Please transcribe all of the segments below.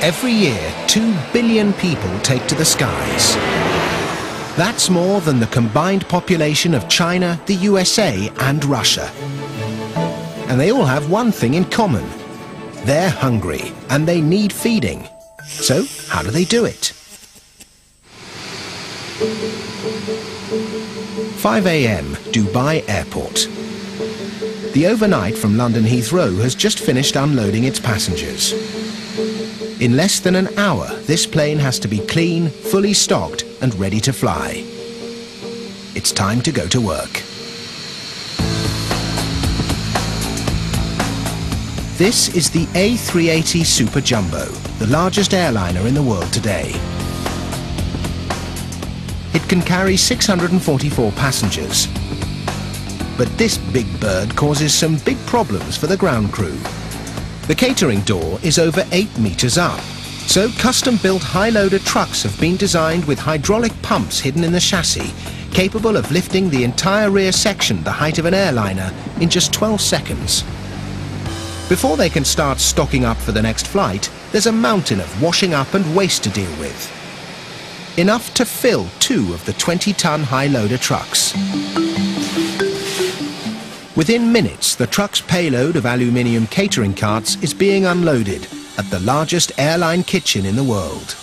Every year, two billion people take to the skies. That's more than the combined population of China, the USA and Russia. And they all have one thing in common. They're hungry and they need feeding. So how do they do it? 5 a.m. Dubai Airport. The overnight from London Heathrow has just finished unloading its passengers. In less than an hour, this plane has to be clean, fully stocked and ready to fly. It's time to go to work. This is the A380 Super Jumbo, the largest airliner in the world today. It can carry 644 passengers. But this big bird causes some big problems for the ground crew. The catering door is over 8 metres up, so custom-built high-loader trucks have been designed with hydraulic pumps hidden in the chassis, capable of lifting the entire rear section the height of an airliner in just 12 seconds. Before they can start stocking up for the next flight, there's a mountain of washing up and waste to deal with. Enough to fill two of the 20-ton high-loader trucks. Within minutes, the truck's payload of aluminium catering carts is being unloaded at the largest airline kitchen in the world.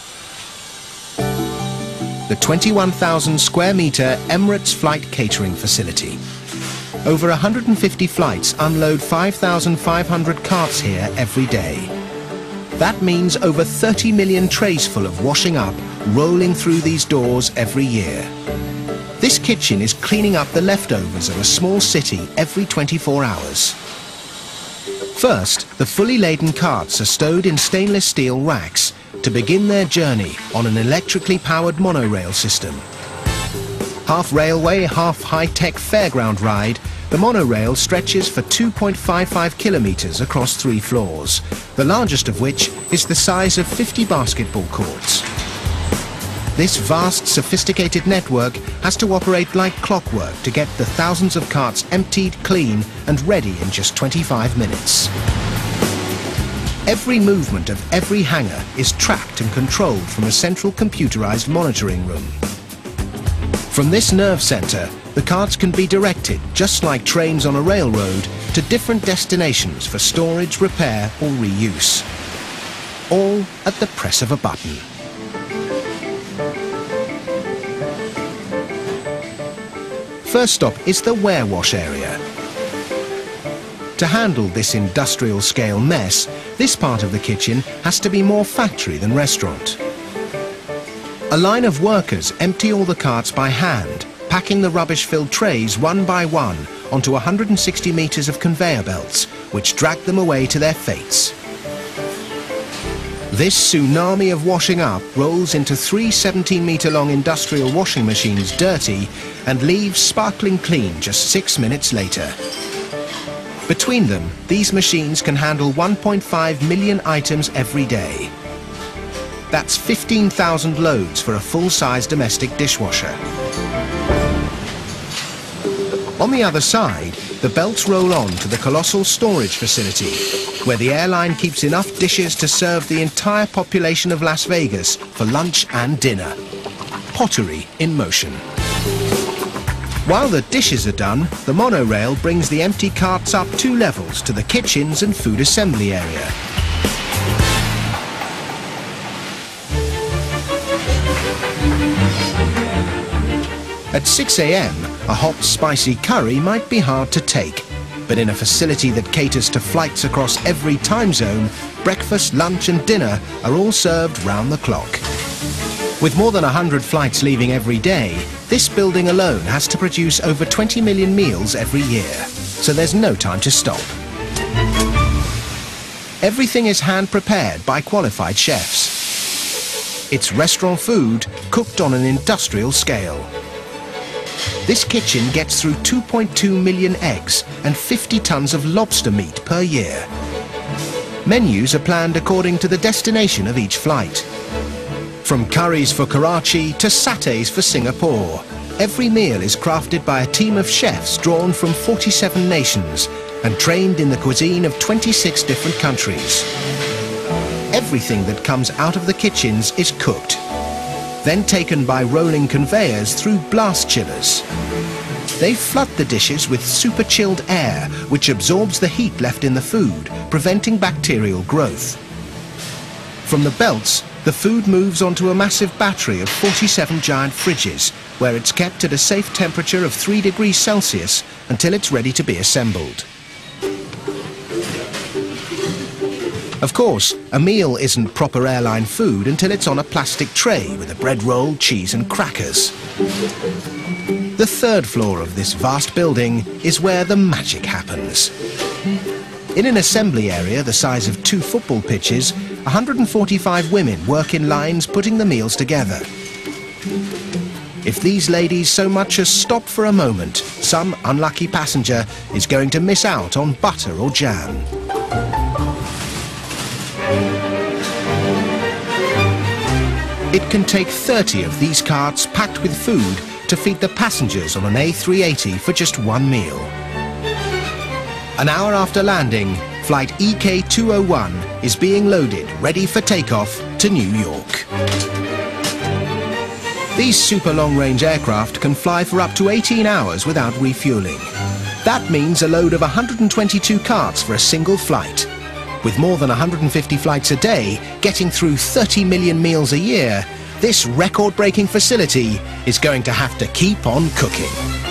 The 21,000 square metre Emirates Flight Catering Facility. Over 150 flights unload 5,500 carts here every day. That means over 30 million trays full of washing up rolling through these doors every year. This kitchen is cleaning up the leftovers of a small city every 24 hours. First, the fully laden carts are stowed in stainless steel racks to begin their journey on an electrically powered monorail system. Half railway, half high-tech fairground ride, the monorail stretches for 2.55 kilometres across three floors, the largest of which is the size of 50 basketball courts. This vast, sophisticated network has to operate like clockwork to get the thousands of carts emptied, clean and ready in just 25 minutes. Every movement of every hanger is tracked and controlled from a central computerized monitoring room. From this nerve centre, the carts can be directed, just like trains on a railroad, to different destinations for storage, repair or reuse. All at the press of a button. First stop is the warewash area. To handle this industrial scale mess, this part of the kitchen has to be more factory than restaurant. A line of workers empty all the carts by hand, packing the rubbish-filled trays one by one onto 160 metres of conveyor belts, which drag them away to their fates. This tsunami of washing up rolls into three 17-metre-long industrial washing machines dirty and leaves sparkling clean just six minutes later. Between them, these machines can handle 1.5 million items every day. That's 15,000 loads for a full-size domestic dishwasher. On the other side, the belts roll on to the colossal storage facility, where the airline keeps enough dishes to serve the entire population of Las Vegas for lunch and dinner. Pottery in motion. While the dishes are done, the monorail brings the empty carts up two levels to the kitchens and food assembly area. At 6 a.m., a hot, spicy curry might be hard to take, but in a facility that caters to flights across every time zone, breakfast, lunch and dinner are all served round the clock. With more than 100 flights leaving every day, this building alone has to produce over 20 million meals every year, so there's no time to stop. Everything is hand-prepared by qualified chefs. It's restaurant food cooked on an industrial scale. This kitchen gets through 2.2 million eggs and 50 tons of lobster meat per year. Menus are planned according to the destination of each flight. From curries for Karachi to satays for Singapore, every meal is crafted by a team of chefs drawn from 47 nations and trained in the cuisine of 26 different countries. everything that comes out of the kitchens is cooked, then taken by rolling conveyors through blast chillers. They flood the dishes with super chilled air, which absorbs the heat left in the food, preventing bacterial growth. From the belts, the food moves onto a massive battery of 47 giant fridges, where it's kept at a safe temperature of 3 degrees Celsius until it's ready to be assembled. Of course, a meal isn't proper airline food until it's on a plastic tray with a bread roll, cheese and crackers. The third floor of this vast building is where the magic happens. In an assembly area the size of two football pitches, 145 women work in lines putting the meals together. If these ladies so much as stop for a moment, some unlucky passenger is going to miss out on butter or jam. It can take 30 of these carts packed with food to feed the passengers on an A380 for just one meal. An hour after landing, flight EK201 is being loaded, ready for takeoff to New York. These super long-range aircraft can fly for up to 18 hours without refueling. That means a load of 122 carts for a single flight. With more than 150 flights a day, getting through 30 million meals a year, this record-breaking facility is going to have to keep on cooking.